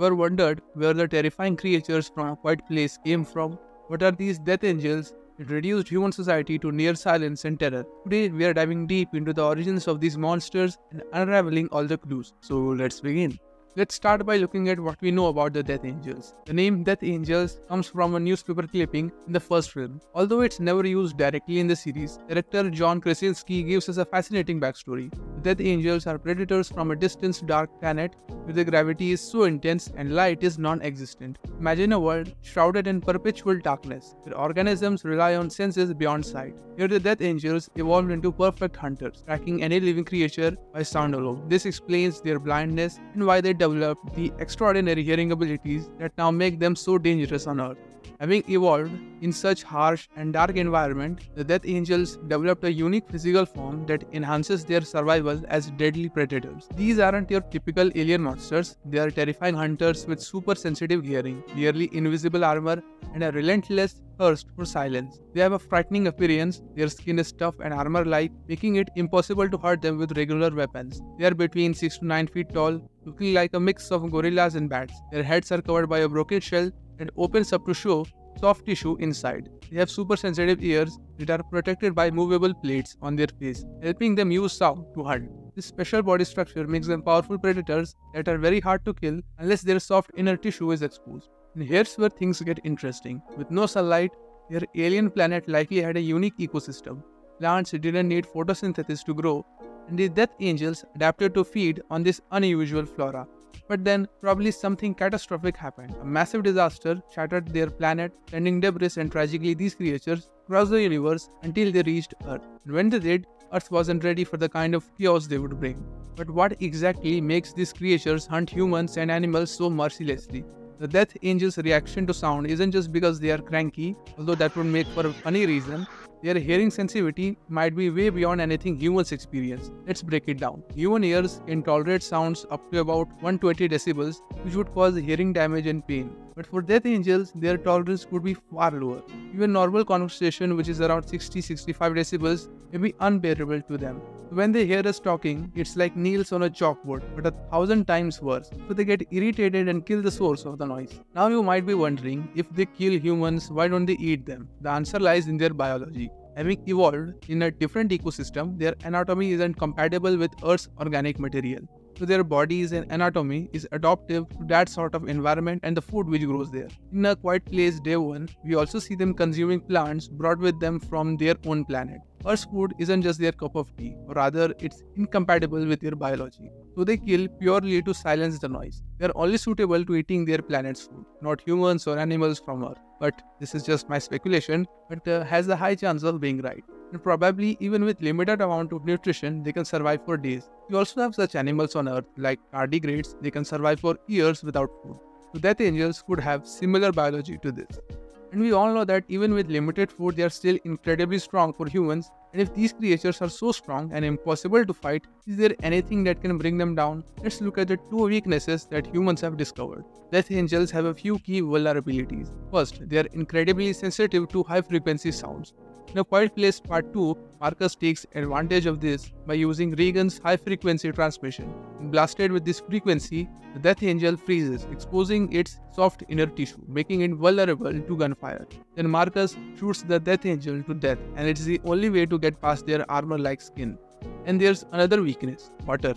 Ever wondered where the terrifying creatures from a quiet place came from? What are these death angels that reduced human society to near silence and terror? Today, we are diving deep into the origins of these monsters and unraveling all the clues. So, let's begin. Let's start by looking at what we know about the Death Angels. The name Death Angels comes from a newspaper clipping in the first film. Although it's never used directly in the series, director John Krasinski gives us a fascinating backstory. The Death Angels are predators from a distant dark planet where the gravity is so intense and light is non-existent. Imagine a world shrouded in perpetual darkness, where organisms rely on senses beyond sight. Here the Death Angels evolved into perfect hunters, tracking any living creature by sound alone. This explains their blindness and why they developed the extraordinary hearing abilities that now make them so dangerous on Earth. Having evolved in such harsh and dark environment, the Death Angels developed a unique physical form that enhances their survival as deadly predators. These aren't your typical alien monsters, they are terrifying hunters with super sensitive hearing, nearly invisible armor, and a relentless thirst for silence. They have a frightening appearance, their skin is tough and armor-like, making it impossible to hurt them with regular weapons. They are between 6 to 9 feet tall, looking like a mix of gorillas and bats. Their heads are covered by a broken shell and opens up to show soft tissue inside. They have super sensitive ears that are protected by movable plates on their face, helping them use sound to hunt. This special body structure makes them powerful predators that are very hard to kill unless their soft inner tissue is exposed. And here's where things get interesting. With no sunlight, their alien planet likely had a unique ecosystem. Plants didn't need photosynthesis to grow, the Death Angels adapted to feed on this unusual flora. But then, probably something catastrophic happened. A massive disaster shattered their planet, sending debris and tragically these creatures across the universe until they reached Earth. And when they did, Earth wasn't ready for the kind of chaos they would bring. But what exactly makes these creatures hunt humans and animals so mercilessly? The Death Angel's reaction to sound isn't just because they are cranky, although that would make for a funny reason. Their hearing sensitivity might be way beyond anything humans experience. Let's break it down. Human ears can tolerate sounds up to about 120 decibels, which would cause hearing damage and pain. But for death angels, their tolerance could be far lower. Even normal conversation, which is around 60-65 decibels, may be unbearable to them. When they hear us talking, it's like nails on a chalkboard, but a thousand times worse. So they get irritated and kill the source of the noise. Now you might be wondering, if they kill humans, why don't they eat them? The answer lies in their biology. Having evolved in a different ecosystem, their anatomy isn't compatible with Earth's organic material to their bodies and anatomy is adaptive to that sort of environment and the food which grows there. In a quiet place day 1, we also see them consuming plants brought with them from their own planet. Earth's food isn't just their cup of tea, or rather it's incompatible with their biology. So they kill purely to silence the noise. They are only suitable to eating their planet's food, not humans or animals from Earth. But this is just my speculation, but uh, has a high chance of being right and probably even with limited amount of nutrition, they can survive for days. We also have such animals on earth like tardigrades, they can survive for years without food. So death angels could have similar biology to this. And we all know that even with limited food, they are still incredibly strong for humans. And if these creatures are so strong and impossible to fight, is there anything that can bring them down? Let's look at the two weaknesses that humans have discovered. Death angels have a few key vulnerabilities. First, they are incredibly sensitive to high frequency sounds. In A Quiet Place Part 2, Marcus takes advantage of this by using Regan's high frequency transmission. Blasted with this frequency, the Death Angel freezes, exposing its soft inner tissue, making it vulnerable to gunfire. Then Marcus shoots the Death Angel to death, and it's the only way to get past their armor like skin. And there's another weakness water.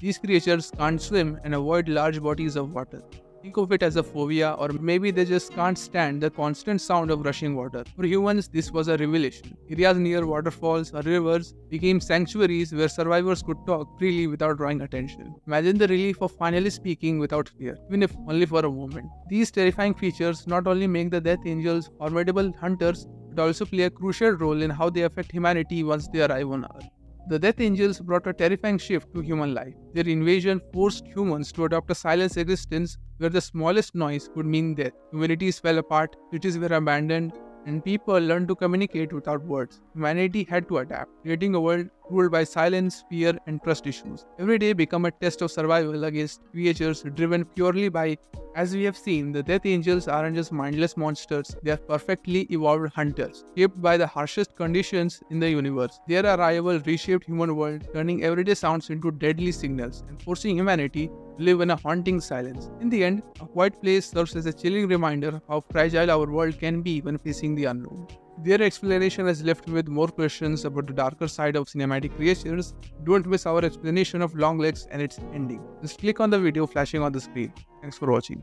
These creatures can't swim and avoid large bodies of water. Think of it as a phobia, or maybe they just can't stand the constant sound of rushing water. For humans, this was a revelation. Areas near waterfalls or rivers became sanctuaries where survivors could talk freely without drawing attention. Imagine the relief of finally speaking without fear, even if only for a moment. These terrifying features not only make the Death Angels formidable hunters, but also play a crucial role in how they affect humanity once they arrive on Earth. The Death Angels brought a terrifying shift to human life. Their invasion forced humans to adopt a silent existence where the smallest noise could mean death. Communities fell apart, cities were abandoned, and people learned to communicate without words. Humanity had to adapt, creating a world ruled by silence, fear, and trust issues. Every day became a test of survival against creatures driven purely by As we have seen, the Death Angels aren't just mindless monsters, they are perfectly evolved hunters, shaped by the harshest conditions in the universe. Their arrival reshaped human world, turning everyday sounds into deadly signals and forcing humanity to live in a haunting silence. In the end, A Quiet Place serves as a chilling reminder of how fragile our world can be when facing the unknown. Their explanation has left me with more questions about the darker side of cinematic creations. Don't miss our explanation of Longlegs and its ending. Just click on the video flashing on the screen. Thanks for watching.